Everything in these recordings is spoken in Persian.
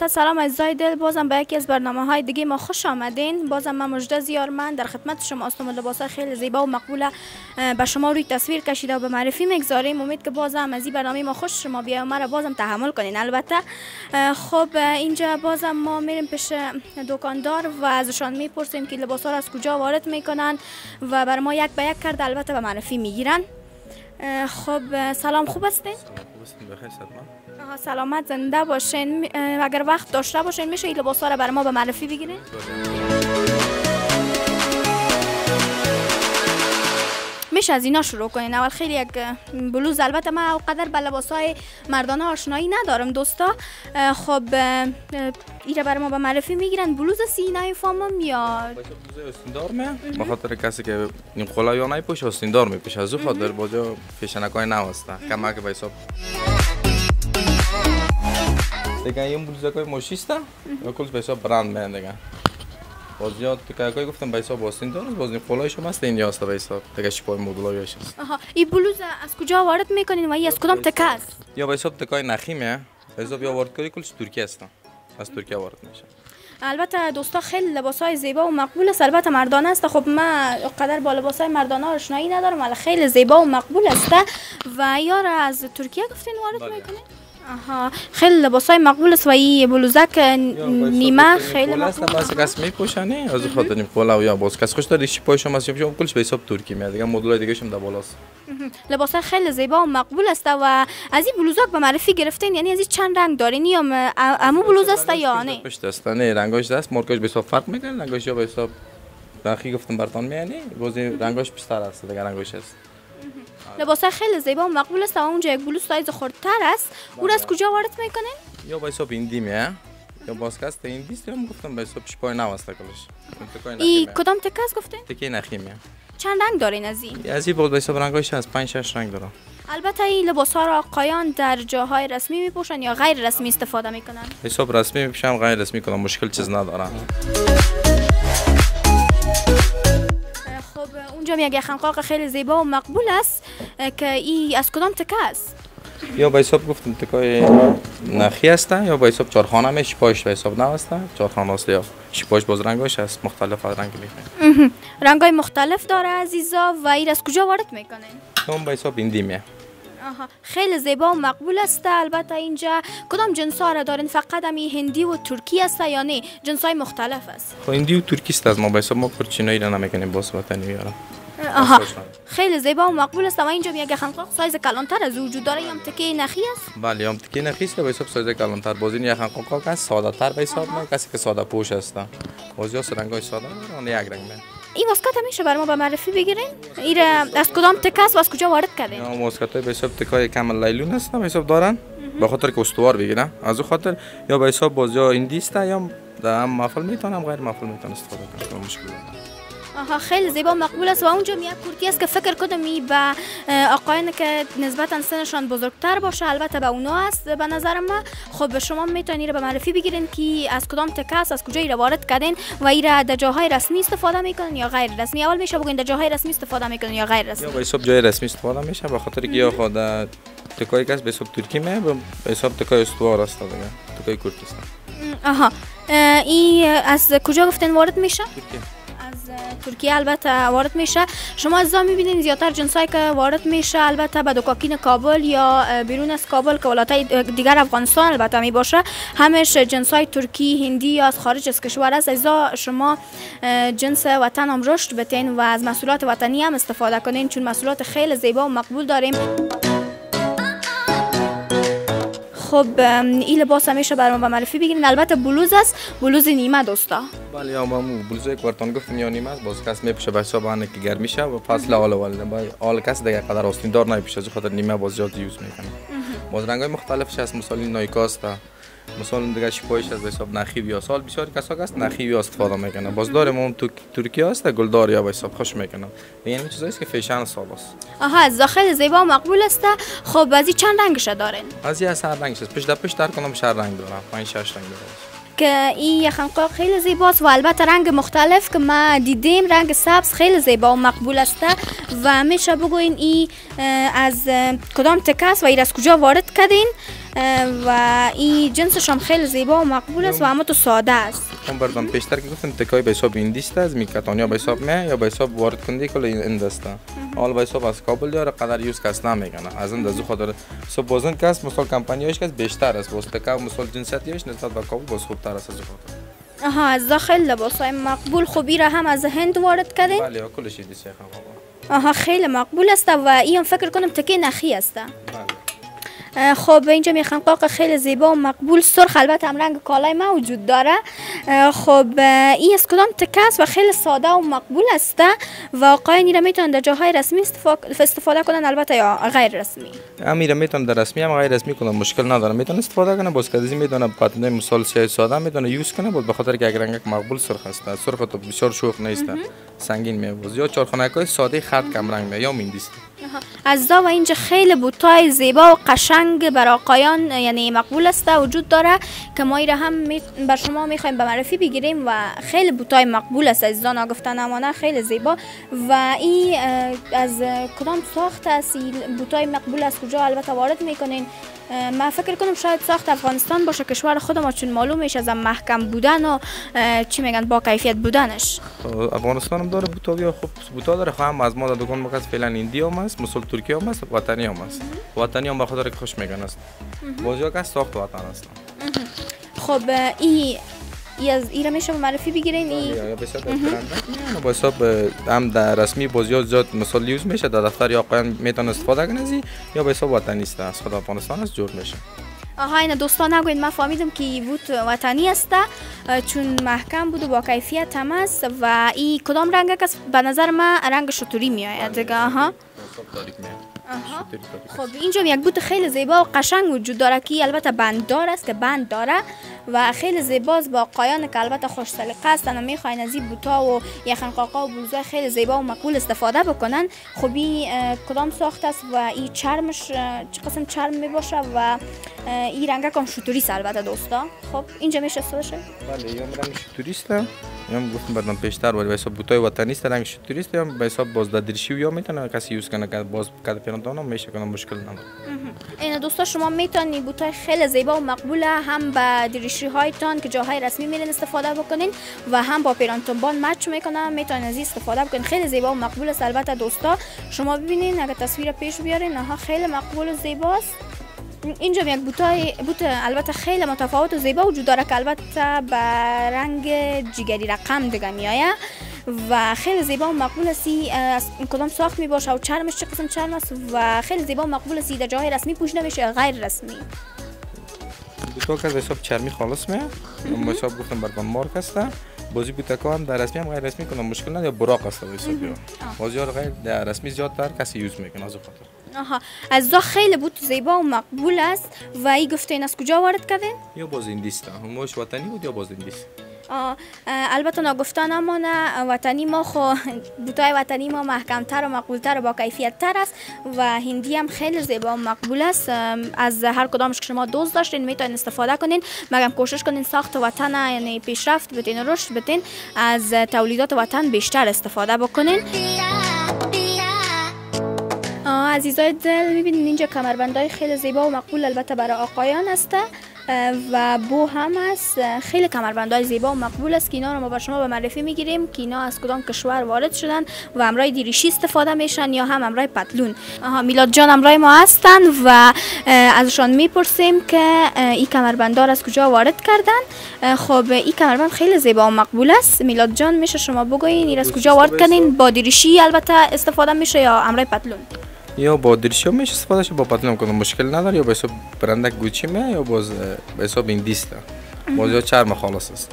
و سلام عزیزای دل. بازم به یکی از برنامه های دیگه ما خوش آمدین. بازم من مجده زیارمند در خدمت شما هستم و لباس خیلی زیبا و مقبول به شما روی تصویر کشیده و به معرفی می‌گذاریم. امید که بازم از این برنامه ما خوش شما بیا و مرا بازم تحمل کنین. البته خب اینجا بازم ما میریم پیش دکاندار و ازشان می‌پرسیم که لباس ها از کجا وارد می‌کنن و بر ما یک به یک کرد البته به معرفی می‌گیرن. خب سلام خوب هستین؟ سلامت زنده باشین. اگر وقت داشته باشین میشه این لباس ها رو برای ما به معرفی بگیرین؟ میشه از اینا شروع کنین. اول خیلی یک بلوز. البته من قدر به لباس های مردانه آشنایی ندارم دوستا. خب ایره برای ما به معرفی می‌گیرن. بلوز سینه فامم یا بلوز استاندار می به خاطر کسی که این قلا یا نمیپوشه استاندار میپوشه. از او خاطر باجا پیشنکای نواسته. کمک به حساب. دیگه این بلوزکای ماشیسته و کل به حساب برند میان دیگه. باز یاد که گفتم به حساب آستین داره باز این قلایش هم هست این هست به حساب. دیگه شپای مدلایش هست. آها این بلوز از کجا وارد می‌کنین و از کدام تکه است؟ یا به حساب تکای نخی میه به حساب وارد کردی کلش ترکیه هستن از ترکیه وارد میشه. البته دوستا خیلی لباس های زیبا و مقبول است. البته مردانه است. خب من قدر با لباس های مردانه آشنایی ندارم ولی خیلی زیبا و مقبول است. و یار از ترکیه گفتین وارد بله. می‌کنین؟ آها خیلی لباس های مقبول است و این بلوزک نیمه خیلی مقبول. است کس میپوشنه از خاطر این پولا یا باز. کس خوش داری چی پوشم از شما کلش به حساب ترکی میاد. دیگه مدل دیگه شم در بالاست. لباس خیلی زیبا و مقبول است و از این بلوزک به معرفی گرفتین؟ یعنی از این چند رنگ دارین یا امو بلوز است یا نه؟ پشت است. نه رنگاش دست. مارکاش به حساب فرق می‌کنه. رنگاش یا به حساب رنگی گفتم برتان میانی باز رنگاش بیشتر است دیگه رنگاش است لباس خیلی زیبا و مقبول است و اونجا یک بلوز سایز خردتر است. او از کجا وارد می‌کنین؟ یا با حساب ایندی میه یا باسکست این بیست هم گفتم به حساب شپای نو است کلش ای کدام تکه است گفتین؟ تکه نخی میه چند رنگ دارین از این؟ از این بود به حساب رنگاش از 5 6 رنگ داره البته این لباس ها را آقایان در جاهای رسمی میپوشن یا غیر رسمی استفاده می‌کنن؟ حساب رسمی میپوشم غیر رسمی کنم. مشکل چیز ندارم. اونجا یک خنقاق خیلی زیبا و مقبول است که ای از کدام تکه است؟ یا به حساب گفتم تکای نخی هسته یا به حساب چارخانه می شپایش به حساب نوسته چارخانه است یا شپایش باز رنگاش هست؟ مختلف رنگ می‌خواه رنگ های مختلف داره عزیزا و این از کجا وارد می‌کنه اون به حساب این دیمه آها. خیلی زیبا و مقبول است البته اینجا. کدام جنس ها را دارین؟ فقط همی هندی و ترکی است یا نه؟ جنس های مختلف است. خب هندی و ترکی است از ما. به حساب ما پرچینایی را نمی‌کنیم. باز وطنی بیارم. آها. خیلی زیبا و مقبول است. و اینجا یک خنقاق سایز کلانتر از وجود داره یا تکه نخی است؟ بله یا تکه نخی است. به حساب سایز کلانتر باز این یک خنقاق است ساده تر به حساب کسی که ساده پوش است. باز یا رنگای ساده داره. یک رنگ این واسکت میشه برای ما به معرفی بگیرین؟ ایره از کدام تکه و از کجا وارد کردین؟ یا واسکت به حساب تکای کامل لیلون است به حساب دارن. به خاطر که استوار بگیرن. از او خاطر یا به حساب باز یا این یا در هم محفل می‌تونم غیر محفل می‌تونم استفاده کنم. مشکل آها خیلی زیبا مقبول است. و اونجا یک کورتی است که فکر کنم می به آقایان که نسبتا سنشان بزرگتر باشه البته به اونا است به نظر من خب شما می‌تونید به معرفی بگیرین که از کدام تکه است از کجا وارد کردین و ایره در جاهای رسمی استفاده می‌کنن یا غیر رسمی؟ اول میشه بگین در جاهای رسمی استفاده می‌کنن یا غیر رسمی؟ یا حساب جای رسمی استفاده میشه به خاطر که یا خود تکای کس به حساب ترکی می به حساب تکای استوار است دیگه. تکای کورتی است. آها. این از کجا گفتن وارد میشه؟ ترکیه. ترکیه البته وارد میشه. شما از می‌بینید زیادتر جنسایی که وارد میشه البته به دکاکین کابل یا بیرون از کابل که ولایت دیگر افغانستان البته می باشه همش جنسای ترکی هندی یا از خارج از کشور است. ازا شما جنس وطن هم رشد بتین و از محصولات وطنی هم استفاده کنین چون محصولات خیلی زیبا و مقبول داریم. خب این لباس همیشه برای ما معرفی بگیرین. البته بلوز است. بلوز نیمه دوستا. بله یا مامو بلوز یک ورتان گفتم یا نیمه است. باز کس میپوشه حساب آنه که گرم میشه و فصل حال ولی حال کس دیگه قدر آستین دار نمیپوشه خاطر نیمه باز زیاد یوز می‌کنه. باز رنگ های مختلفش هست. مثلا نایکاست مثلا دیگه شپایش از حساب نخی یا سال بسیار کسا هست نخی یا استفاده می‌کنه. باز داریم اون تو ترکیه است گلدار یا به حساب خوش می‌کنه. یعنی چیزایی که فیشن سال است آها از داخل زیبا و مقبول است. خب از چند رنگش دارین؟ از هر رنگش است پیش در پیش در کنم شهر رنگ دارم. 5 6 رنگ داره که این یخنقاق خیلی زیباست و البته رنگ مختلف که ما دیدیم رنگ سبز خیلی زیبا و مقبول است. و میشه بگوین این از کدام تکه و این از کجا وارد کردین؟ و این جنسش هم خیلی زیبا و مقبول است و اما تو ساده است. اون بردم پیشتر که گفتم تکای به حساب ایندیست از میکتان یا به حساب می یا به حساب وارد کننده کل این است. حال به حساب از کابل یا قدر یوز کس نمی‌کنه. از این دزو خاطر سو بازن کس مثال کمپانیاش کس بیشتر است. باز تکا مثال جنسیتیش نسبت به کابل باز خوبتر است از خاطر آها از داخل لباس های مقبول خوبی را هم از هند وارد کردین؟ بله کلش دیگه آها خیلی مقبول است و این فکر کنم تکی نخی است. خب اینجا می قاق خیلی زیبا و مقبول. سرخ البته هم رنگ کالای ما وجود داره. خب این از کدام تکس و خیلی ساده و مقبول است. و آقای را می‌تونن در جاهای رسمی استفاده کنن البته یا غیر رسمی؟ امیره می‌تونن در رسمی هم غیر رسمی کنن مشکل نداره. می‌تونن استفاده کنه باز کدی می‌تونه پاتنه مثال سیاه ساده می‌تونه یوز کنه بود به خاطر که اگر رنگ مقبول سرخ است. سرخ تو بسیار شوخ نیست سنگین میوز یا چارخانه های ساده خط کم رنگ یا میندیست از دا و اینجا خیلی بوتای زیبا و قشنگ بر آقایان یعنی مقبول است وجود داره که ما را هم بر شما می‌خوایم به معرفی بگیریم و خیلی بوتای مقبول است. از دانا گفتن امانه خیلی زیبا و این از کدام ساخت است؟ بوتای مقبول است کجا؟ البته وارد می‌کنین. ما فکر کنم شاید ساخت افغانستان باشه کشور خود ما چون معلوم میشه از محکم بودن و چی میگن با کیفیت بودنش. افغانستان هم داره بوتا خب بوتا داره خواهم از ما دکان مقصد فعلا ایندی هم است مثل ترکیه هم است وطنی هم است. وطنی هم به خوش میگن است. بازی که ساخت وطن است. خب این ای از ایران میشه معرفی بگیرین ای. با حساب هم در رسمی بازی زیاد مثال یوز میشه در دفتر یا آقایان میتون استفاده کنن یا به حساب وطنی است. از خود افغانستان است جور میشه. آها این دوستان نگوید من فهمیدم که بود وطنی است چون محکم بود و با کیفیت هم است و این کدام رنگ است؟ به نظر من رنگ شطوری میآید دیگه آها. çok garip. خب اینجا یک بوت خیلی زیبا و قشنگ وجود داره که البته بنددار است که بند داره و خیلی زیباست. با قایان که البته خوش سلیقه هستن و می‌خواین از این بوتا و یخن قاقا و بوزا خیلی زیبا و مقبول استفاده بکنن خب این کدام ساخت است و این چرمش چه قسم چرم می باشه و این رنگ کم شطوریست البته دوستا. خب اینجا میشه شه بله یا رنگ شطوریست یا گفتم بعدم پیشتر ولی حساب بوتای وطنی است رنگ شطوریست یا به حساب باز دریشی یا می‌تونه کسی یوز کنه پیرانتون میشه کنه مشکل نداره این دوستا شما می‌تونید بوتای خیلی زیبا و مقبوله هم به دریشی هایتان که جاهای رسمی میرین استفاده بکنین و هم با پیرانتون مچ می‌کنه می‌تونین از استفاده بکنین. خیلی زیبا و مقبول است البته دوستا. شما ببینین اگه تصویر پیش بیارین نه خیلی مقبول و زیباست. اینجا یک بوتای بوت البته خیلی متفاوت و زیبا وجود داره که البته به رنگ جگری رقم دیگه میایه و خیلی زیبا و مقبول است از کدام ساخت می باشه و چرمش چه قسم چرم است و خیلی زیبا و مقبول است در جای رسمی پوشیده میشه غیر رسمی. بوتا که حساب چرمی خالص می ما حساب گفتم بر مارک است. بازی بوتکا هم در رسمی هم غیر رسمی کنم مشکل نداره. براق است حساب بازی ها غیر در رسمی زیادتر کسی یوز می‌کنه از خاطر. آها. از دا خیلی بود زیبا و مقبول است. و ای گفته این از کجا وارد کردین؟ یا باز ایندیست همش وطنی بود یا باز ایندیست البته نگفتن اما نه وطنی ما خو بوتای وطنی ما محکمتر و مقبولتر و با کیفیت تر است و هندی هم خیلی زیبا و مقبول است. از هر کدامش که شما دوست داشتین می‌تونین استفاده کنین. مگم کوشش کنین ساخت وطن یعنی پیشرفت بتین رشد بتین از تولیدات وطن بیشتر استفاده بکنین. عزیزای دل می‌بینین اینجا کمربندهای خیلی زیبا و مقبول البته برای آقایان هسته و بو هم است خیلی کمربندهای زیبا و مقبول است که اینا رو ما با شما به معرفی می‌گیریم که اینا از کدام کشور وارد شدن و امرای دیریشی استفاده میشن یا هم امرای پتلون. آها میلاد جان امرای ما هستن و ازشان می‌پرسیم که این کمربندار از کجا وارد کردن. خب این کمربند خیلی زیبا و مقبول است. میلاد جان میشه شما بگوین این از کجا وارد کردین با دیریشی البته استفاده میشه یا امرای پتلون؟ یا با درشیا میشه استفاده شه با پتلون کنم مشکل نداره یا به حساب برندک گوچی می یا باز به حساب این دیسته باز چرم خالص است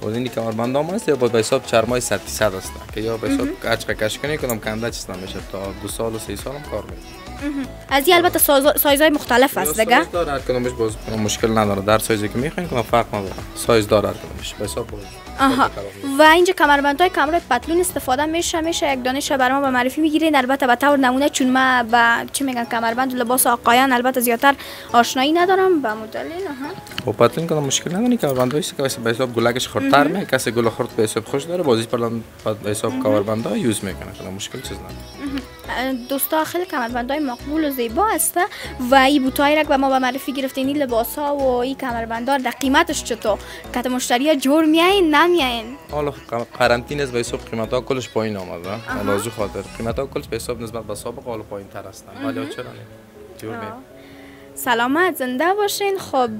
باز این کمربند هم است یا باز به حساب چرمای 100 درصد است که یا به حساب کچ کش کنی کنم کنده چیز نمیشه تا دو سال و سه سال هم کار می‌کنه از این البته سایزهای مختلف است دیگه داره هر کدومش باز مشکل نداره در سایزی که می‌خواین کنم فرق نداره سایز داره هر کدومش به حساب آها. و اینجا کمربند های کمر پتلون استفاده میشه میشه یک دانش برای ما به معرفی می‌گیرین. البته به طور نمونه چون ما با چی میگن کمربند لباس آقایان البته زیادتر آشنایی ندارم. به مدل آها. با پتلون کنم مشکل نداری کمربند هایی که به حساب گلکش خردتر می کسی گل خرد به حساب خوش داره بازی پلان به حساب کمربند ها یوز می‌کنه. مشکل چیز نداره. دوستا خیلی کمربند های مقبول و زیبا است و این بوتای و ما به معرفی گرفتین این لباس ها و این کمربند ها در قیمتش چطور که مشتری جور میاین نمیاین حالا قرنطینه از به حساب قیمت ها کلش پایین آمده حالا خاطر قیمت ها کلش به حساب نسبت به سابق حالا پایین تر هستن ولی چرا نه سلامت زنده باشین. خب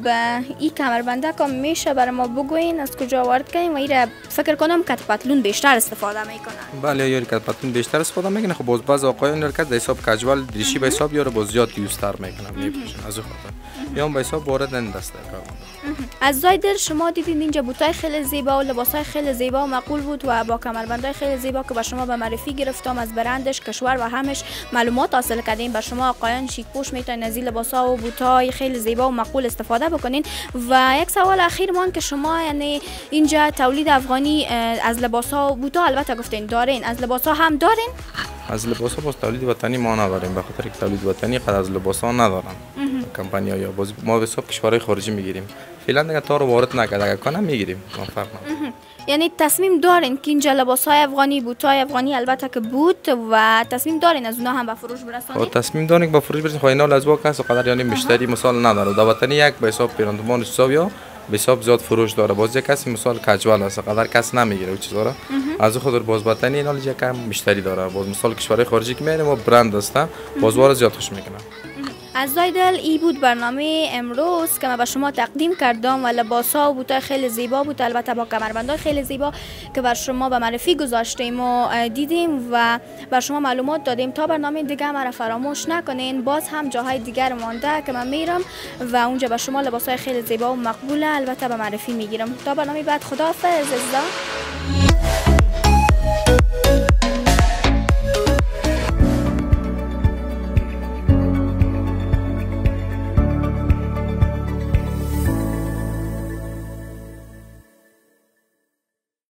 این کمربنده که میشه برای ما بگوین از کجا وارد کنیم و ایره فکر کنم کت پتلون بیشتر استفاده می‌کنن. بله یاری کت پتلون بیشتر استفاده می‌کنه. خب باز باز آقایان در کت حساب کجوال دریشی به حساب یاره باز زیاد یوزتر می‌کنن. میپوشن. از خاطر. یا به حساب وارد دسته از زایدر شما دیدین اینجا بوتای خیلی زیبا و لباسای خیلی زیبا و مقبول بود و با کمربندای خیلی زیبا که با شما به معرفی گرفتم از برندش کشور و همش معلومات حاصل کردیم. با شما آقایان شیک پوش می‌تونین از این لباسا و بوتای خیلی زیبا و مقبول استفاده بکنین. و یک سوال اخیر مان که شما یعنی اینجا تولید افغانی از لباس ها بوتا البته گفتین دارین از لباس ها هم دارین؟ از لباس ها باز تولید وطنی ما نداریم به خاطر تولید وطنی قد از لباس ها ندارن. کمپانی ها یا باز ما به حساب کشورهای خارجی می‌گیریم. فعلا دیگه تا رو وارد نکرد اگر کنم می‌گیریم یعنی تصمیم دارین که اینجا لباس های افغانی بوتای افغانی البته که بود و تصمیم دارین از اونها هم به فروش برسانید تصمیم دارین به فروش برسید خب اینا لزوا کس قدر یعنی مشتری مثال نداره در وطنی یک به حساب پیرندمان حساب یا به حساب زیاد فروش داره باز یک کسی مثال کجوال است قدر کس نمی‌گیره و چیز داره از خود باز وطنی اینا یک کم مشتری داره باز مثال کشورهای خارجی که میره ما برند است بازوار زیاد خوش می‌کنه از دل ای بود برنامه امروز که من به شما تقدیم کردم و لباس ها و بوتا خیلی زیبا بود. البته با کمربند خیلی زیبا که بر شما به معرفی گذاشتیم و دیدیم و بر شما معلومات دادیم. تا برنامه دیگه مرا فراموش نکنین. باز هم جاهای دیگر مانده که من میرم و اونجا به شما لباس های خیلی زیبا و مقبوله البته به معرفی می‌گیرم. تا برنامه بعد خداحافظ